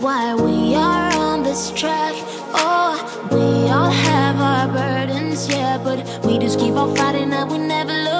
Why we are on this track. Oh, we all have our burdens, yeah, but we just keep on fighting and we never look